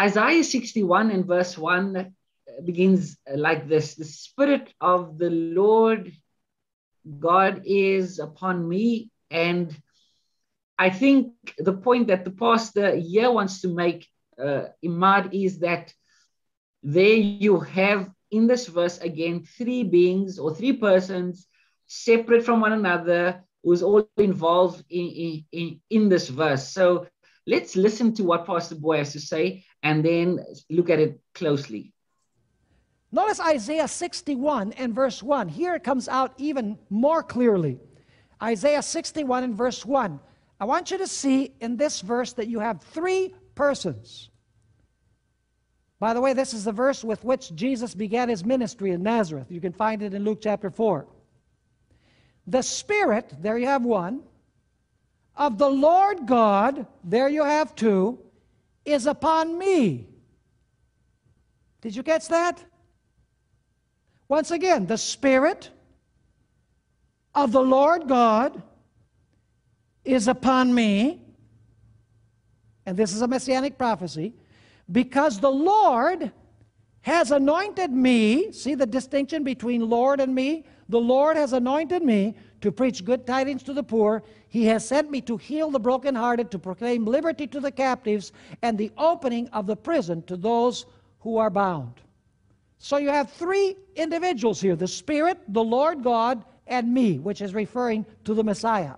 Isaiah 61 and verse 1 begins like this The Spirit of the Lord God is upon me. And I think the point that the pastor here wants to make, uh, Imad, is that there you have in this verse again three beings or three persons separate from one another who's all involved in, in, in this verse. So let's listen to what Pastor Bohr has to say and then look at it closely. Notice Isaiah 61 and verse 1. Here it comes out even more clearly. Isaiah 61 and verse 1. I want you to see in this verse that you have three persons. By the way, this is the verse with which Jesus began his ministry in Nazareth. You can find it in Luke chapter 4. The Spirit, there you have one, of the Lord God, there you have two, is upon me. Did you catch that? Once again, the Spirit of the Lord God is upon me, and this is a messianic prophecy, because the Lord has anointed me. See the distinction between Lord and me? The Lord has anointed me to preach good tidings to the poor. He has sent me to heal the brokenhearted, to proclaim liberty to the captives, and the opening of the prison to those who are bound. So you have three individuals here the Spirit, the Lord God, and me, which is referring to the Messiah.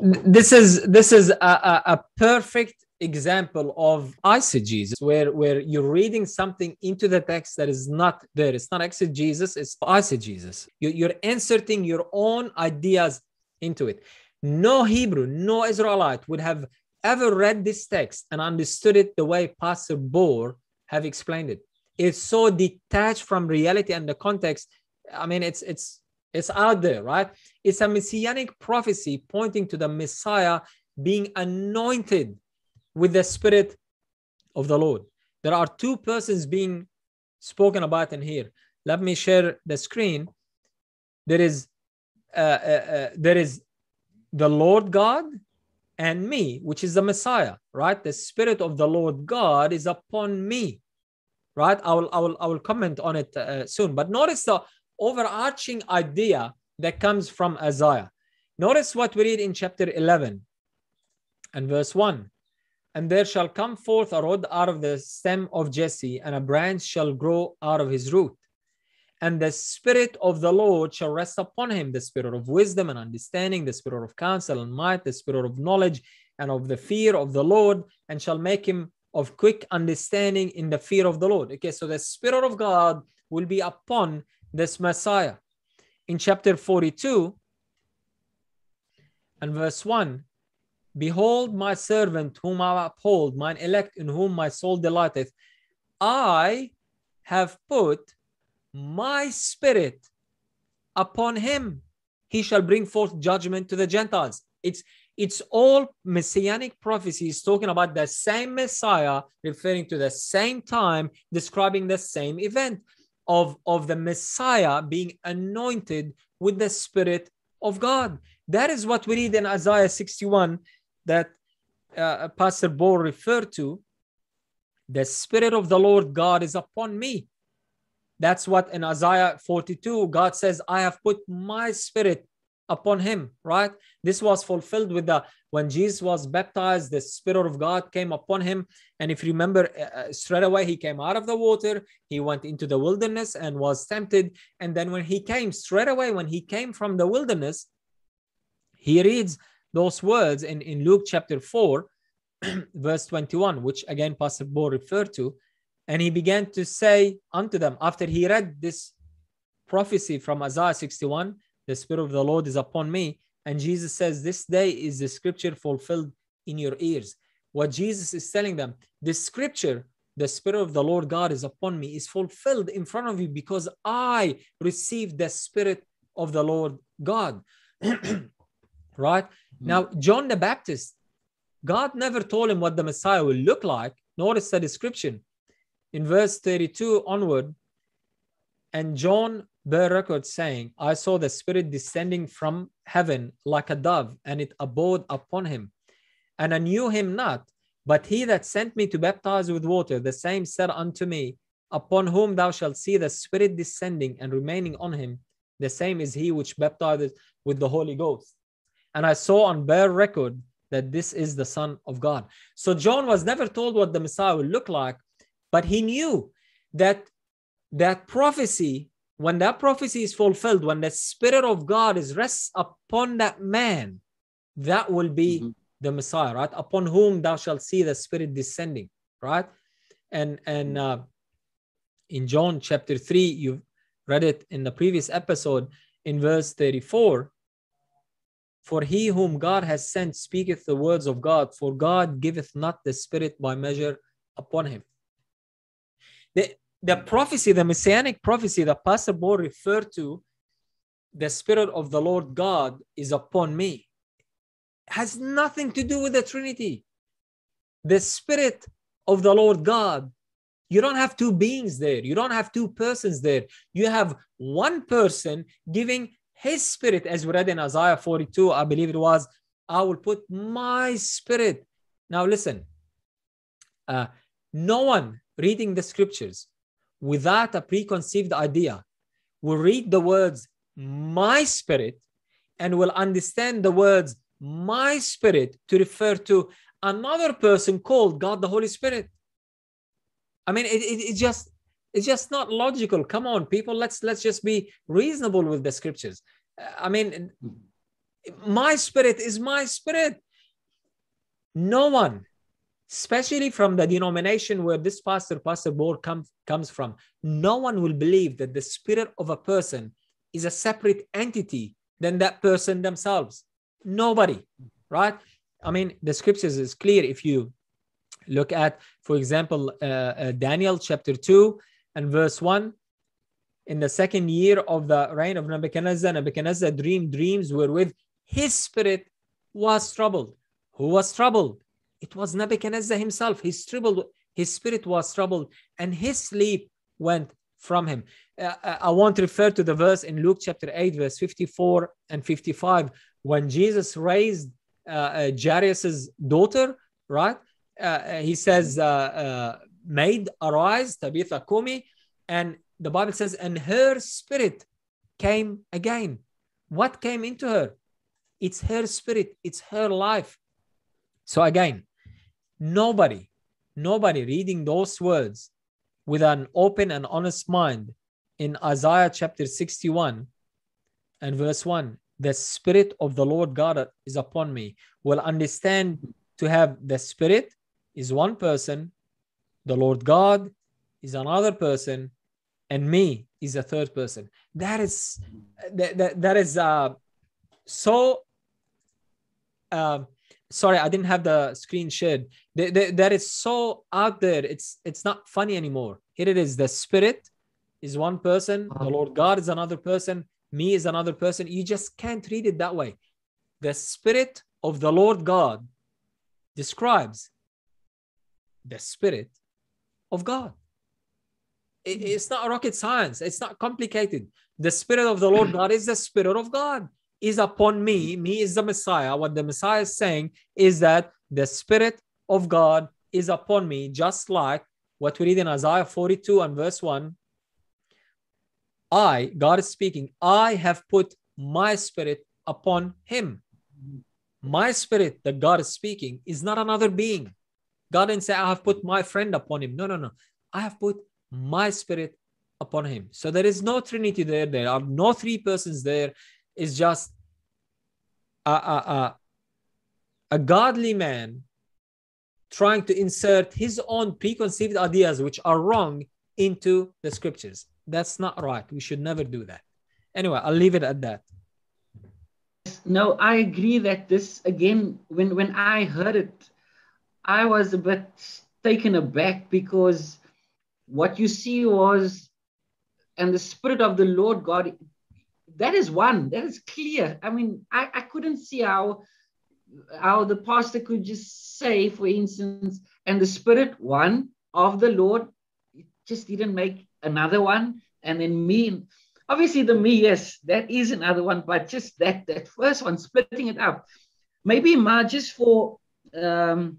This is this is a, a, a perfect example of eisegesis, where, where you're reading something into the text that is not there. It's not exegesis, it's eisegesis. You, you're inserting your own ideas into it. No Hebrew, no Israelite would have ever read this text and understood it the way Pastor Bohr have explained it. it is so detached from reality and the context. I mean, it's it's it's out there, right? It's a messianic prophecy pointing to the Messiah being anointed with the Spirit of the Lord. There are two persons being spoken about in here. Let me share the screen. There is uh, uh, uh, there is the Lord God and me, which is the Messiah, right? The Spirit of the Lord God is upon me right? I will, I will, I will comment on it uh, soon. But notice the overarching idea that comes from Isaiah. Notice what we read in chapter 11 and verse 1. And there shall come forth a rod out of the stem of Jesse, and a branch shall grow out of his root. And the Spirit of the Lord shall rest upon him the Spirit of wisdom and understanding, the Spirit of counsel and might, the Spirit of knowledge and of the fear of the Lord, and shall make him of quick understanding in the fear of the Lord. Okay, so the Spirit of God will be upon this Messiah. In chapter 42 and verse 1 Behold, my servant whom I uphold, mine elect in whom my soul delighteth. I have put my spirit upon him. He shall bring forth judgment to the Gentiles. It's it's all messianic prophecies talking about the same Messiah, referring to the same time, describing the same event of, of the Messiah being anointed with the Spirit of God. That is what we read in Isaiah 61 that uh, Pastor Bohr referred to. The Spirit of the Lord God is upon me. That's what in Isaiah 42, God says, I have put my spirit upon him, right? This was fulfilled with the when Jesus was baptized, the Spirit of God came upon him. And if you remember, uh, uh, straight away he came out of the water, he went into the wilderness and was tempted. And then when he came, straight away, when he came from the wilderness, he reads those words in, in Luke chapter 4, verse 21, which again Pastor Bohr referred to. And he began to say unto them, after he read this prophecy from Isaiah 61, the Spirit of the Lord is upon me. And Jesus says, This day is the scripture fulfilled in your ears. What Jesus is telling them, the scripture, the Spirit of the Lord God is upon me, is fulfilled in front of you because I received the Spirit of the Lord God. right? Mm-hmm. Now, John the Baptist, God never told him what the Messiah will look like. Notice the description in verse 32 onward. And John bear record saying, I saw the Spirit descending from heaven like a dove, and it abode upon him. And I knew him not, But he that sent me to baptize with water, the same said unto me, Upon whom thou shalt see the Spirit descending and remaining on him, the same is he which baptizes with the Holy Ghost. And I saw on bare record that this is the Son of God. So John was never told what the Messiah will look like, but he knew that that prophecy, when that prophecy is fulfilled, when the Spirit of God is rests upon that man, that will be mm-hmm. the Messiah, right? Upon whom thou shalt see the Spirit descending, right? And and uh, in John chapter 3, you've read it in the previous episode in verse 34 for he whom God has sent speaketh the words of God, for God giveth not the Spirit by measure upon him. The, the prophecy, the messianic prophecy that Pastor Bohr referred to, the Spirit of the Lord God is upon me, has nothing to do with the Trinity. The Spirit of the Lord God, you don't have two beings there, you don't have two persons there. You have one person giving his spirit, as we read in Isaiah 42, I believe it was, I will put my spirit. Now, listen, uh, no one reading the scriptures without a preconceived idea will read the words my spirit and will understand the words my spirit to refer to another person called God the Holy Spirit. I mean, it, it, it just it's just not logical. Come on, people. Let's let's just be reasonable with the scriptures. I mean, my spirit is my spirit. No one, especially from the denomination where this pastor, Pastor Bohr, comes comes from, no one will believe that the spirit of a person is a separate entity than that person themselves. Nobody, right? I mean, the scriptures is clear. If you look at, for example, uh, uh, Daniel chapter 2 and verse 1, in the second year of the reign of Nebuchadnezzar, Nebuchadnezzar dreamed dreams wherewith his spirit was troubled. Who was troubled? It was Nebuchadnezzar himself. His troubled, his spirit was troubled, and his sleep went from him. Uh, uh I want to refer to the verse in Luke chapter 8, verse 54 and 55, when Jesus raised uh, uh, Jairus' daughter, right? Uh, uh he says, uh, Maid, arise, Tabitha Kumi, and the Bible says, and her spirit came again. What came into her? It's her spirit, it's her life. So again, nobody, nobody reading those words with an open and honest mind in Isaiah chapter 61 and verse 1 the spirit of the Lord God is upon me will understand to have the spirit is one person, the Lord God is another person, and me is a third person. That is that, that, that is uh so uh, sorry i didn't have the screen shared. That, that, that is so out there. It's it's not funny anymore. Here it is. The spirit is one person. The lord god is another person. Me is another person. You just can't read it that way. The spirit of the lord god describes the spirit of god Hmm. it's not rocket science. It's not complicated. The Spirit of the Lord hmm. God is the Spirit of God, is upon me. Hmm. Me is the Messiah. What the Messiah is saying is that the Spirit of God is upon me, just like what we read in Isaiah 42 and verse 1. I, God is speaking, I have put my spirit upon him. My spirit that God is speaking is not another being. God didn't say, I have put my friend upon him. No, no, no. I have put my spirit upon him. So there is no Trinity there. There are no three persons there. It's just a, a, a, a godly man trying to insert his own preconceived ideas, which are wrong, into the scriptures. That's not right. We should never do that. Anyway, I'll leave it at that. No, I agree that this again, when when I heard it, I was a bit taken aback because what you see was, and the Spirit of the Lord God, that is one, that is clear. I mean, I, I couldn't see how how the pastor could just say, for instance, and the Spirit one of the Lord it just didn't make another one, and then me. Obviously, the me, yes, that is another one, but just that that first one, splitting it up. Maybe Ma, just for um,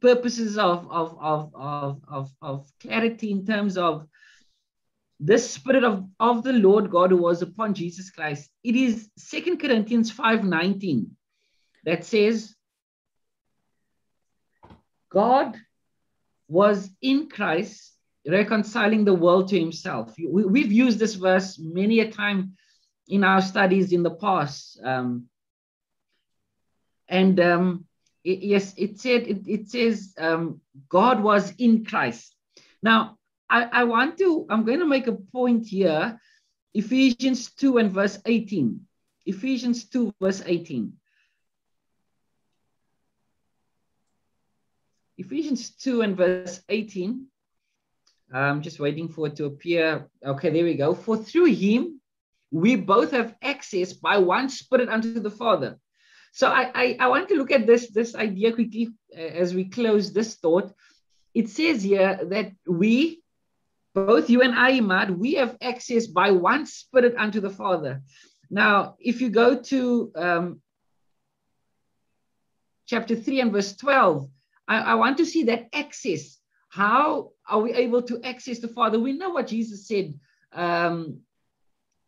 purposes of, of, of, of, of, of clarity in terms of the spirit of, of the Lord God who was upon Jesus Christ. It is Second Corinthians 5:19 that says, God was in Christ reconciling the world to himself. We, have used this verse many a time in our studies in the past. Um, and um, it, yes, it said it, it says um, God was in Christ. Now, I, I want to, I'm going to make a point here. Ephesians 2 and verse 18. Ephesians 2, verse 18. Ephesians 2 and verse 18. I'm just waiting for it to appear. Okay, there we go. For through him, we both have access by one spirit unto the Father. So I, I, I want to look at this, this idea quickly uh, as we close this thought. It says here that we, both you and I, Imad, we have access by one spirit unto the Father. Now, if you go to um, chapter 3 and verse 12, I, I want to see that access. How are we able to access the Father? We know what Jesus said um,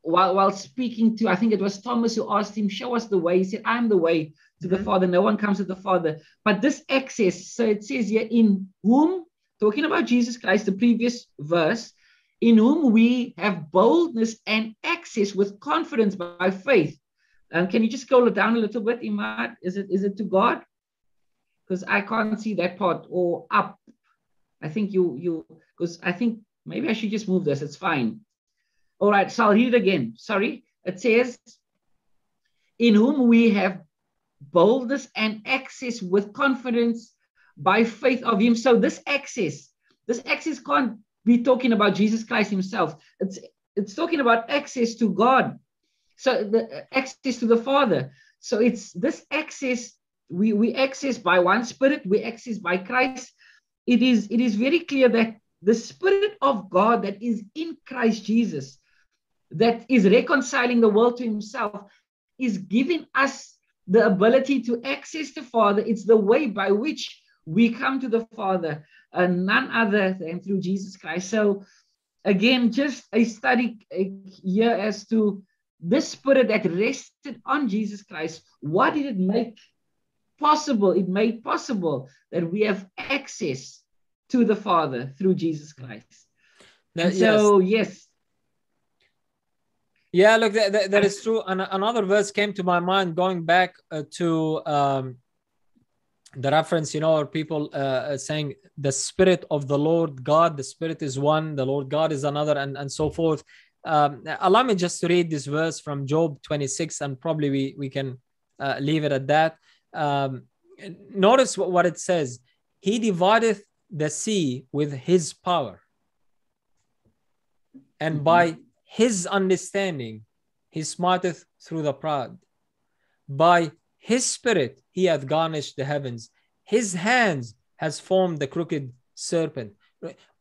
while, while speaking to, I think it was Thomas who asked him, Show us the way. He said, I'm the way to the mm-hmm. Father. No one comes to the Father. But this access, so it says here, in whom, talking about Jesus Christ, the previous verse, in whom we have boldness and access with confidence by faith. Um, can you just scroll it down a little bit, Imad? Is it is it to God? Because I can't see that part or up. I think you you because I think maybe I should just move this. It's fine. All right, so I'll read it again. Sorry. It says, In whom we have boldness and access with confidence by faith of him. So this access, this access can't be talking about Jesus Christ himself. It's it's talking about access to God. So the access to the Father. So it's this access we, we access by one spirit, we access by Christ. It is it is very clear that the spirit of God that is in Christ Jesus that is reconciling the world to himself is giving us the ability to access the Father. It's the way by which we come to the Father, and none other than through Jesus Christ. So, again, just a study here as to this spirit that rested on Jesus Christ. What did it make possible? It made possible that we have access to the Father through Jesus Christ. That, so, yes. yes yeah, look, that, that, that is true. And another verse came to my mind going back uh, to um, the reference, you know, or people uh, uh, saying the Spirit of the Lord God, the Spirit is one, the Lord God is another, and, and so forth. Um, allow me just to read this verse from Job 26, and probably we, we can uh, leave it at that. Um, notice what, what it says He divideth the sea with His power, and mm-hmm. by his understanding he smarteth through the proud. By his spirit he hath garnished the heavens. His hands has formed the crooked serpent.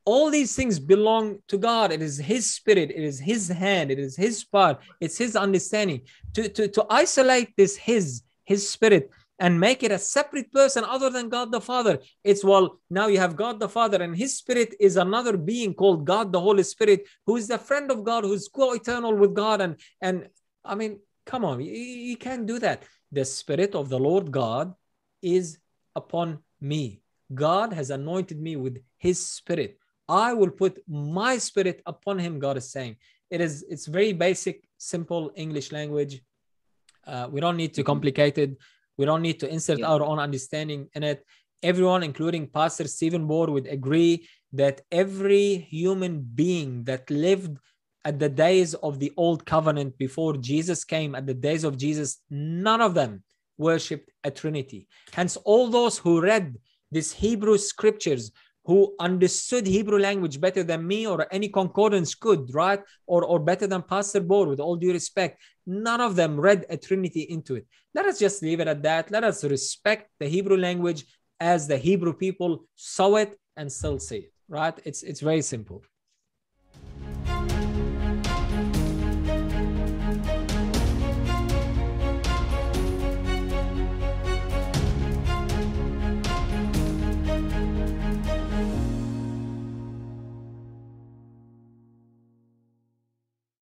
All these things belong to God. It is his spirit, it is his hand, it is his part, it's his understanding. To, to, to isolate this his, his spirit, and make it a separate person other than God the Father. It's well, now you have God the Father, and His Spirit is another being called God the Holy Spirit, who is the friend of God, who's co eternal with God. And, and I mean, come on, you, you can't do that. The Spirit of the Lord God is upon me. God has anointed me with His Spirit. I will put my Spirit upon Him, God is saying. It is, it's very basic, simple English language. Uh, we don't need to complicate it. We don't need to insert yeah. our own understanding in it. Everyone, including Pastor Stephen Bohr, would agree that every human being that lived at the days of the old covenant before Jesus came, at the days of Jesus, none of them worshipped a Trinity. Hence, all those who read these Hebrew scriptures who understood Hebrew language better than me or any concordance could, right? Or, or better than Pastor Bohr, with all due respect. None of them read a Trinity into it. Let us just leave it at that. Let us respect the Hebrew language as the Hebrew people saw it and still see it, right? It's, it's very simple.